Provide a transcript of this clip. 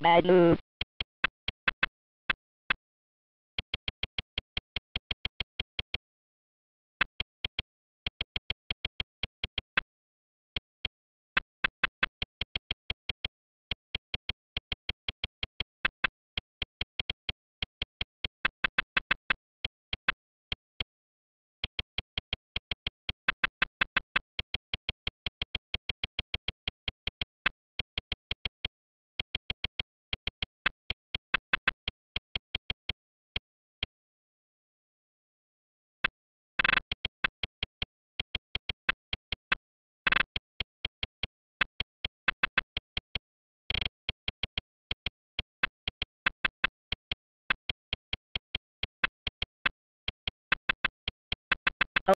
Bad move.